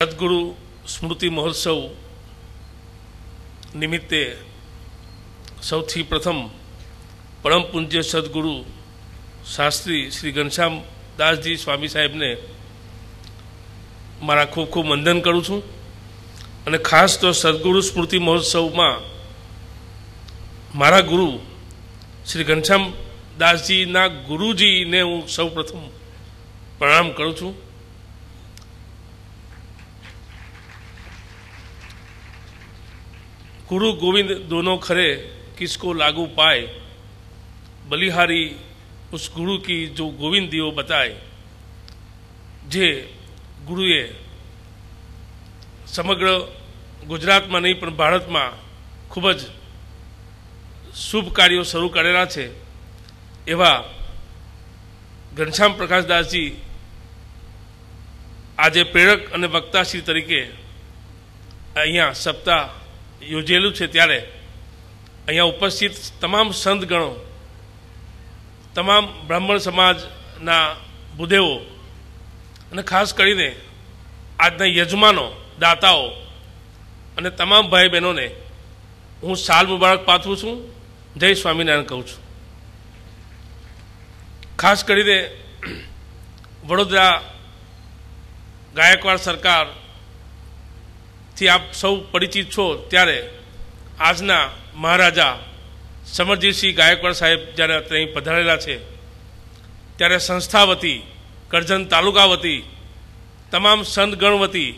સદગુરુ સ્મૃતિ મહોત્સવ નિમિત્તે સૌથી પ્રથમ પરમ પૂજ્ય સદગુરુ શાસ્ત્રી શ્રી ઘનશ્યામ દાસજી સ્વામી સાહેબને મારા ખૂબ ખૂબ વંદન કરું છું અને ખાસ તો સદગુરુ સ્મૃતિ મહોત્સવમાં મારા ગુરુ શ્રી ઘનશ્યામ દાસજીના ગુરુજીને હું સૌ પ્રથમ પ્રણામ કરું છું. गुरु गोविंद दोनों खरे किसको लागू पाए बलिहारी उस गुरु की जो गोविंद दियो बताए જે ગુરુએ સમગ્ર ગુજરાતમાં નહીં પણ ભારતમાં ખૂબ જ શુભ કાર્યો શરૂ કરેલા છે એવા ઘનશ્યામ પ્રકાશદાસજી આજે પ્રેરક અને વક્તાશ્રી તરીકે અહીંયા સપ્તાહ યોજેલું છે ત્યારે. અહીંયા ઉપસ્થિત તમામ સંતગણો, તમામ બ્રાહ્મણ સમાજના ભૂદેવો અને ખાસ કરીને આજના યજમાનો, દાતાઓ અને તમામ ભાઈ બહેનોને હું સાલ મુબારક પાઠવું છું. જય સ્વામિનારાયણ કહું છું. ખાસ કરીને વડોદરા ગાયકવાડ સરકાર થી આપ સૌ પરિચિત છો ત્યારે આજના મહારાજા સમરજીતસિંહ ગાયકવાડ સાહેબ જ્યારે અહીં પધારેલા છે, ત્યારે સંસ્થા વતી, કરજણ તાલુકા વતી, તમામ સંતગણ વતી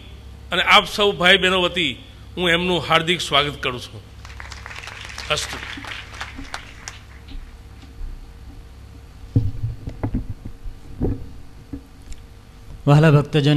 અને આપ સૌ ભાઈ બહેનો વતી હું એમનું હાર્દિક સ્વાગત કરું છું. અસ્તુ. વહાલા ભક્તજન